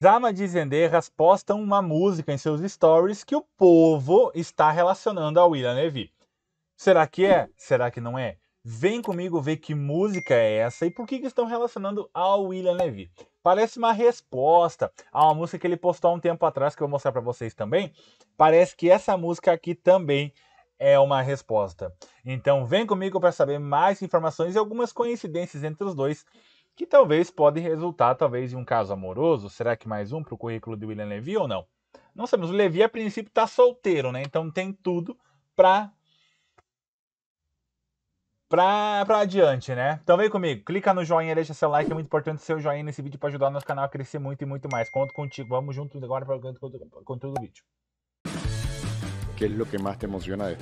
Zama de Zenderras postam uma música em seus stories que o povo está relacionando a William Levy. Será que é? Será que não é? Vem comigo ver que música é essa e por que, que estão relacionando ao William Levy. Parece uma resposta a uma música que ele postou há um tempo atrás, que eu vou mostrar para vocês também. Parece que essa música aqui também é uma resposta. Então vem comigo para saber mais informações e algumas coincidências entre os dois que talvez pode resultar talvez de um caso amoroso. Será que mais um para o currículo de William Levy ou não? Não sabemos. O Levy a princípio está solteiro, né? Então tem tudo para pra, pra adiante, né? Então vem comigo, clica no joinha, deixa seu like, é muito importante seu joinha nesse vídeo para ajudar o nosso canal a crescer muito e muito mais. Conto contigo, vamos juntos agora para o conteúdo do vídeo. ¿Qué es lo que más te emociona?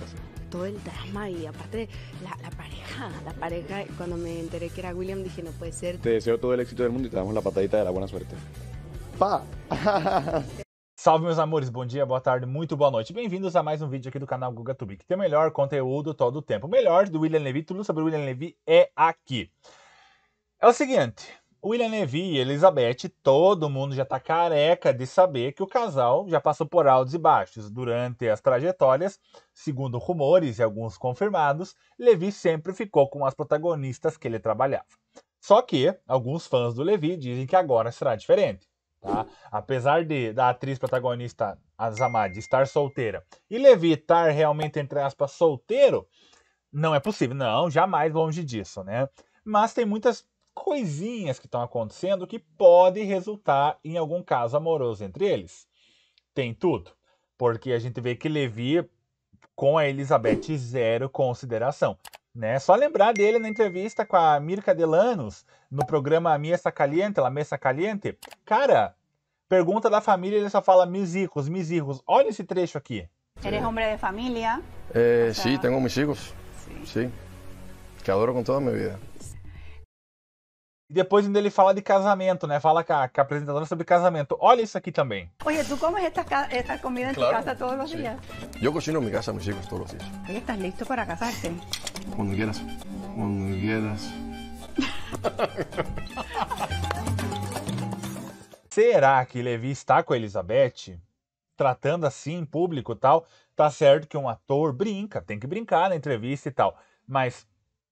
Todo el drama y aparte la, la, pareja, la pareja, cuando me enteré que era William dije no puede ser. Te deseo todo el éxito del mundo y te damos la patadita de la buena suerte. Pa! Salve meus amores, bom dia, boa tarde, muito boa noite. Bem-vindos a mais um vídeo aqui do canal GugaTube, que tem o melhor conteúdo todo o tempo. O melhor do William Levy, tudo sobre o William Levy é aqui. É o seguinte, William Levy e Elizabeth, todo mundo já está careca de saber que o casal já passou por altos e baixos durante as trajetórias. Segundo rumores e alguns confirmados, Levi sempre ficou com as protagonistas que ele trabalhava. Só que alguns fãs do Levi dizem que agora será diferente. Tá? Apesar de da atriz protagonista Azamad estar solteira e Levi estar realmente, entre aspas, solteiro, não é possível. Não, jamais longe disso, né? Mas tem muitas coisinhas que estão acontecendo que pode resultar em algum caso amoroso entre eles. Tem tudo. Porque a gente vê que Levi, com a Elizabeth, zero consideração. Né? Só lembrar dele na entrevista com a Mirka Delanos, no programa Mesa Caliente, La Mesa Caliente. Cara, pergunta da família, ele só fala mis hijos, mis hijos. Olha esse trecho aqui. ¿Eres hombre de familia? Eh, O sea, sí, tengo mis hijos. Sí. Sí. Que adoro con toda mi vida. E depois ainda ele fala de casamento, né? Fala com a, com a apresentadora sobre casamento. Olha isso aqui também. Oye, ¿tú comes esta, esta comida en Claro, tu casa todos los sí. días? Yo cocino en mi casa a mis hijos todos los días. Oye, ¿estás listo para casarte? Cuando quieras. Cuando quieras. Será que Levi está com a Elizabeth? Tratando assim em público e tal? Tá certo que um ator brinca, tem que brincar na entrevista e tal. Mas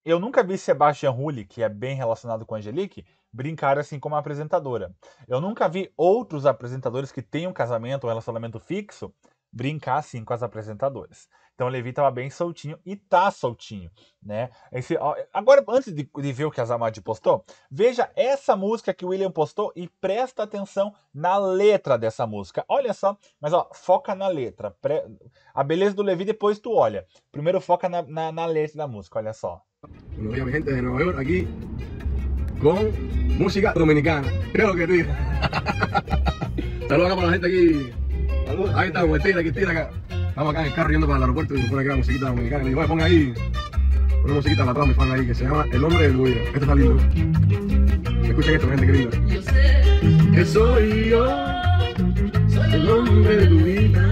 eu nunca vi Sebastian Rulli, que é bem relacionado com Angelique, brincar assim como apresentadora. Eu nunca vi outros apresentadores que têm um casamento, um relacionamento fixo, brincar assim com as apresentadoras. Então o Levi tava bem soltinho e tá soltinho, né? Esse, agora, antes de, de ver o que a Zamad postou, veja essa música que o William postou e presta atenção na letra dessa música. Olha só, mas ó, foca na letra. Pre- A beleza do Levi depois tu olha. Primeiro foca na, na, na letra da música, olha só. Buenos días, mi gente de Nueva York, aquí con música dominicana. Creo que tú. Saludos acá para la gente aquí. Saludos. Ahí está, Huertita, aquí tira acá. Estamos acá en el carro yendo para el aeropuerto y me pone acá la musiquita dominicana. Y le digo, "Oye, pon ahí una musiquita para todos mis fans ahí que se llama El Hombre del Buido. Este está lindo. Escuchen esto, mi gente querida. Yo sé que soy yo, soy el hombre de tu vida,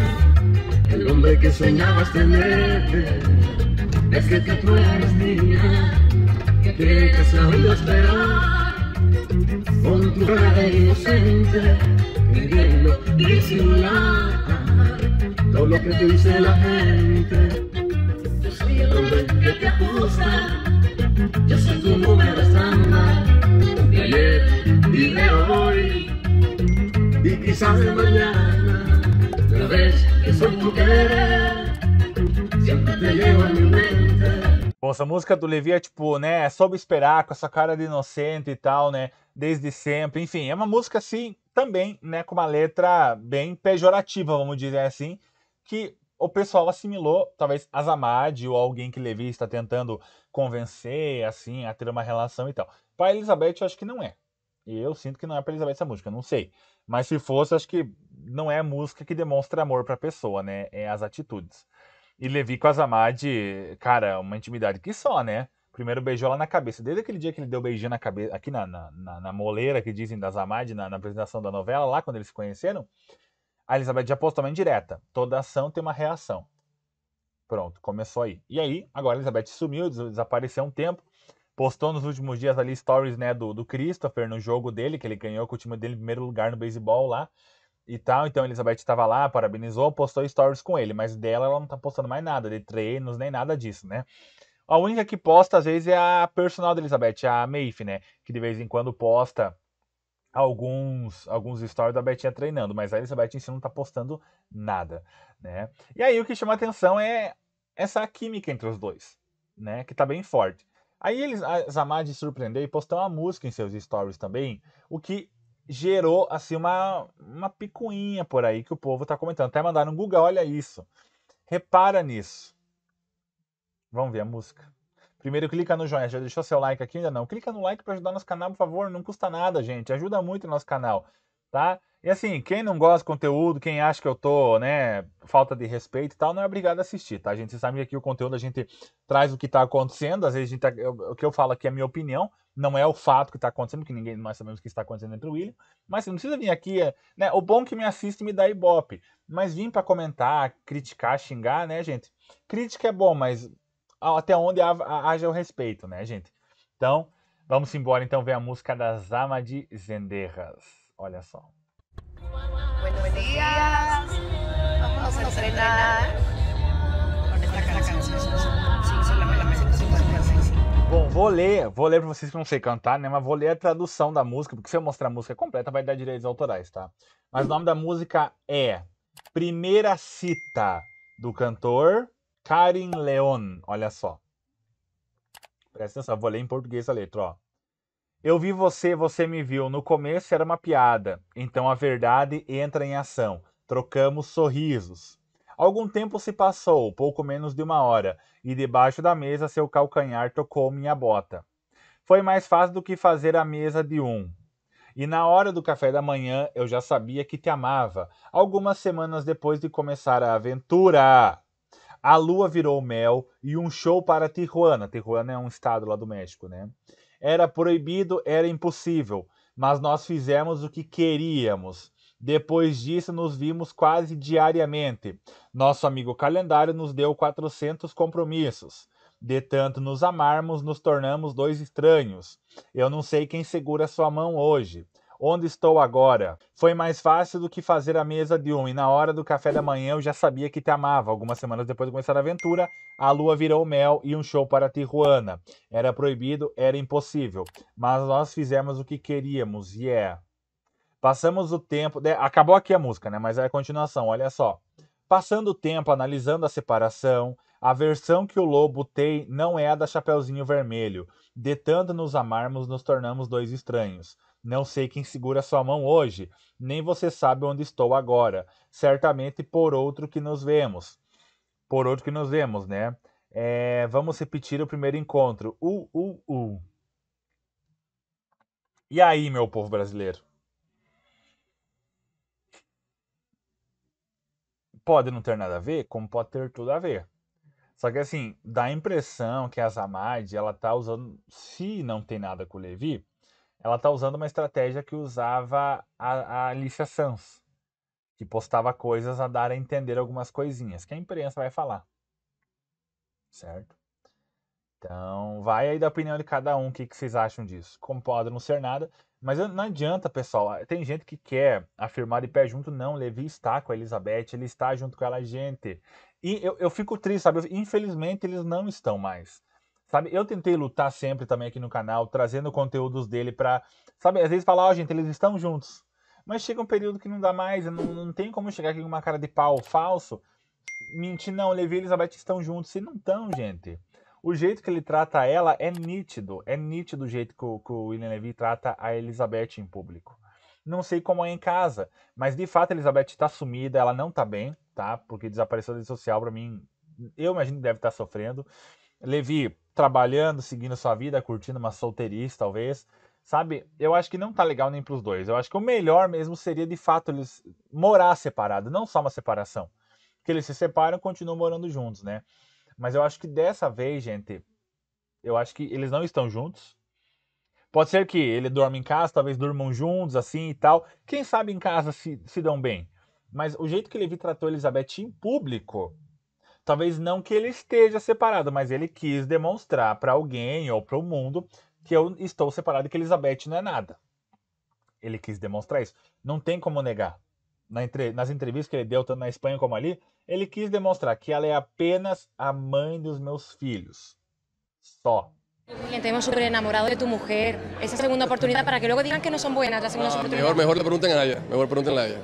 el hombre que soñabas tener. Es que tú eres niña, que te has sabido esperar. Con tu cara inocente, queriendo disimular todo lo que te dice la gente. Yo soy el hombre que te acusa, yo soy tu número estándar, de ayer y de hoy, y quizás de mañana, una vez que soy tu querer, Bom, essa música do Levi é tipo, né? Soube esperar com essa cara de inocente e tal, né? Desde sempre. Enfim, é uma música assim, também, né? Com uma letra bem pejorativa, vamos dizer assim, que o pessoal assimilou, talvez Azamad ou alguém que Levi está tentando convencer, assim, a ter uma relação e tal. Para Elizabeth, eu acho que não é. E eu sinto que não é para Elizabeth essa música, não sei. Mas se fosse, acho que não é música que demonstra amor para a pessoa, né? É as atitudes. E Levi com a Zamad, cara, uma intimidade que só, né? Primeiro beijou lá na cabeça. Desde aquele dia que ele deu beijinho na cabeça, aqui na, na, na, na moleira que dizem da Zamad, na, na apresentação da novela, lá quando eles se conheceram, a Elizabeth já postou uma indireta. Toda ação tem uma reação. Pronto, começou aí. E aí, agora a Elizabeth sumiu, des- desapareceu um tempo. postou nos últimos dias ali stories, né, do, do Christopher no jogo dele, que ele ganhou com o time dele em primeiro lugar no beisebol lá e tal. Então Elizabeth estava lá, parabenizou, postou stories com ele, mas dela ela não tá postando mais nada, de treinos, nem nada disso, né? A única que posta às vezes é a personal da Elizabeth, a Maeve, né? Que de vez em quando posta alguns alguns stories da Betinha treinando, mas a Elizabeth em si não tá postando nada, né? E aí o que chama atenção é essa química entre os dois, né? Que tá bem forte. Aí eles, a Zamad surpreendeu e postou uma música em seus stories também, o que gerou assim uma, uma picuinha por aí que o povo tá comentando. Até mandaram no Google, olha isso. Repara nisso. Vamos ver a música. Primeiro clica no joinha, já deixou seu like aqui ainda não? Clica no like para ajudar nosso canal, por favor, não custa nada, gente, ajuda muito o nosso canal, tá? E assim, quem não gosta do conteúdo, quem acha que eu tô, né, falta de respeito e tal, não é obrigado a assistir, tá? A gente sabe que aqui o conteúdo a gente traz o que tá acontecendo, às vezes gente tá, o que eu falo aqui é a minha opinião, não é o fato que tá acontecendo, porque ninguém nós sabemos o que está acontecendo entre o William, mas você não precisa vir aqui, né? O bom que me assiste me dá ibope, mas vir para comentar, criticar, xingar, né, gente? Crítica é bom, mas até onde haja o respeito, né, gente? Então, vamos embora então ver a música das Amadi Zenderras. Olha só. Buenos días. Vamos a entrenar Bom, vou ler, vou ler pra vocês que não sei cantar, né? Mas vou ler a tradução da música, porque se eu mostrar a música completa vai dar direitos autorais, tá? Mas o nome da música é Primeira Cita, do cantor Karin Leon. Olha só. Presta atenção, vou ler em português a letra, ó. Eu vi você, você me viu. No começo era uma piada, então a verdade entra em ação. Trocamos sorrisos. Algum tempo se passou, pouco menos de uma hora, e debaixo da mesa seu calcanhar tocou minha bota. Foi mais fácil do que fazer a mesa de um. E na hora do café da manhã eu já sabia que te amava, algumas semanas depois de começar a aventura. A lua virou mel e um show para Tijuana. Tijuana é um estado lá do México, né? Era proibido, era impossível, mas nós fizemos o que queríamos. Depois disso, nos vimos quase diariamente. Nosso amigo calendário nos deu 400 compromissos. De tanto nos amarmos, nos tornamos dois estranhos. Eu não sei quem segura sua mão hoje. Onde estou agora? Foi mais fácil do que fazer a mesa de um, e na hora do café da manhã eu já sabia que te amava. Algumas semanas depois de começar a aventura, a lua virou mel e um show para Tijuana. Era proibido, era impossível. Mas nós fizemos o que queríamos, e yeah. é. Passamos o tempo. Acabou aqui a música, né? Mas é a continuação, olha só. Passando o tempo analisando a separação, a versão que o lobo tem não é a da Chapeuzinho Vermelho. De tanto nos amarmos, nos tornamos dois estranhos. Não sei quem segura sua mão hoje, nem você sabe onde estou agora. Certamente por outro que nos vemos. Por outro que nos vemos, né? É, vamos repetir o primeiro encontro. Uh, uh, uh. E aí, meu povo brasileiro? Pode não ter nada a ver, como pode ter tudo a ver. Só que assim, dá a impressão que a Zamad, ela tá usando, se não tem nada com o Levi, ela tá usando uma estratégia que usava a, a Alicia Sanz, que postava coisas a dar a entender algumas coisinhas, que a imprensa vai falar. Certo? Então, vai aí da opinião de cada um, o que, que vocês acham disso. Como pode não ser nada, mas não adianta, pessoal. Tem gente que quer afirmar de pé junto, não. Levi está com a Elizabeth, ele está junto com ela, gente. E eu, eu fico triste, sabe? Infelizmente, eles não estão mais. Sabe, eu tentei lutar sempre também aqui no canal, trazendo conteúdos dele pra. Sabe, às vezes falar, ó, oh, gente, eles estão juntos. Mas chega um período que não dá mais, não, não tem como chegar aqui com uma cara de pau falso. Mentir, não, Levi e Elizabeth estão juntos. E não estão, gente. O jeito que ele trata ela é nítido. É nítido o jeito que o, que o William Levy trata a Elizabeth em público. Não sei como é em casa, mas de fato a Elizabeth está sumida, ela não está bem, tá? Porque desapareceu da rede social para mim. Eu imagino que deve estar tá sofrendo. Levi, trabalhando, seguindo sua vida, curtindo uma solteirice, talvez. Sabe? Eu acho que não tá legal nem pros dois. Eu acho que o melhor mesmo seria, de fato, eles morar separado, não só uma separação. Que eles se separam e continuam morando juntos, né? Mas eu acho que dessa vez, gente, eu acho que eles não estão juntos. Pode ser que ele dorme em casa, talvez durmam juntos, assim e tal. Quem sabe em casa se, se dão bem. Mas o jeito que Levi tratou Elizabeth em público, Talvez não que ele esteja separado, mas ele quis demonstrar para alguém ou para o mundo que eu estou separado e que Elizabeth não é nada. Ele quis demonstrar isso. Não tem como negar. Na entre... Nas entrevistas que ele deu, tanto na Espanha como ali, ele quis demonstrar que ela é apenas a mãe dos meus filhos. Só. Te hemos súper enamorado de tu mujer. Esa segunda oportunidad para que luego digan que no son buenas las segundas Ah, oportunidades. mejor, mejor le pregunten a ella. Mejor pregúntenle a ella.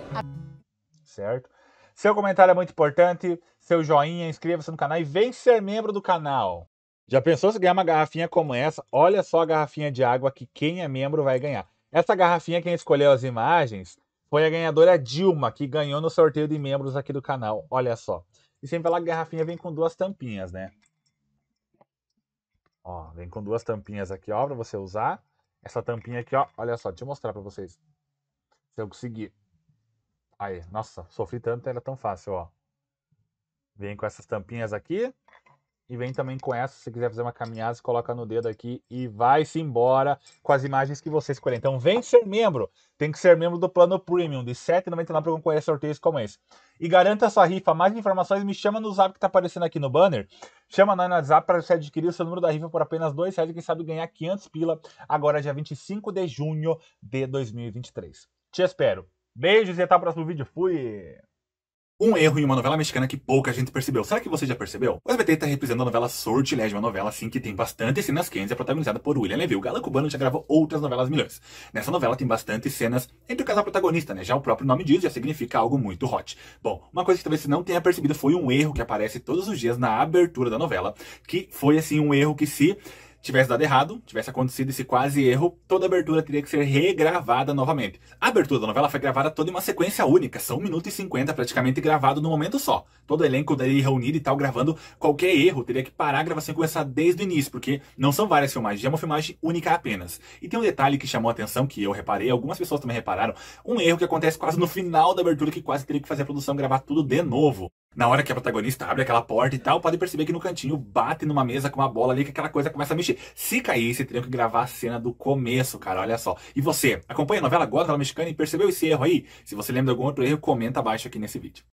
certo? Seu comentário é muito importante, seu joinha, inscreva-se no canal e vem ser membro do canal. Já pensou se ganhar uma garrafinha como essa? Olha só a garrafinha de água que quem é membro vai ganhar. Essa garrafinha, quem escolheu as imagens, foi a ganhadora Dilma, que ganhou no sorteio de membros aqui do canal. Olha só. E sempre falar que a garrafinha vem com duas tampinhas, né? Ó, vem com duas tampinhas aqui, ó, pra você usar. Essa tampinha aqui, ó, olha só, deixa eu mostrar pra vocês. Se eu conseguir. Aí, nossa, sofri tanto, era tão fácil, ó. Vem com essas tampinhas aqui. E vem também com essa, se quiser fazer uma caminhada, você coloca no dedo aqui e vai-se embora com as imagens que você escolher. Então vem ser membro. Tem que ser membro do plano Premium, de R$ 7,99 para concorrer a sorteios como esse. E garanta sua rifa. Mais informações, me chama no zap que tá aparecendo aqui no banner. Chama nós no WhatsApp para você adquirir o seu número da rifa por apenas R$ reais e quem sabe ganhar 500 pila agora dia 25 de junho de 2023. Te espero. Beijos e até o próximo vídeo. Fui! Um erro em uma novela mexicana que pouca gente percebeu. Será que você já percebeu? O SBT está reprisando a novela Sortilégio, uma novela assim que tem bastante cenas quentes é protagonizada por William Levy. O galo cubano já gravou outras novelas milhões. Nessa novela tem bastante cenas entre o casal protagonista, né? Já o próprio nome diz, já significa algo muito hot. Bom, uma coisa que talvez você não tenha percebido foi um erro que aparece todos os dias na abertura da novela, que foi assim um erro que se tivesse dado errado, tivesse acontecido esse quase erro, toda a abertura teria que ser regravada novamente. A abertura da novela foi gravada toda em uma sequência única, são 1 minuto e 50 praticamente gravado no momento só. Todo o elenco daí reunido e tal, gravando qualquer erro, teria que parar a gravação e começar desde o início, porque não são várias filmagens, é uma filmagem única apenas. E tem um detalhe que chamou a atenção, que eu reparei, algumas pessoas também repararam, um erro que acontece quase no final da abertura, que quase teria que fazer a produção gravar tudo de novo. Na hora que a protagonista abre aquela porta e tal, pode perceber que no cantinho bate numa mesa com uma bola ali que aquela coisa começa a mexer. Se caísse, teriam que gravar a cena do começo, cara, olha só. E você, acompanha a novela, novela mexicana e percebeu esse erro aí? Se você lembra de algum outro erro, comenta abaixo aqui nesse vídeo.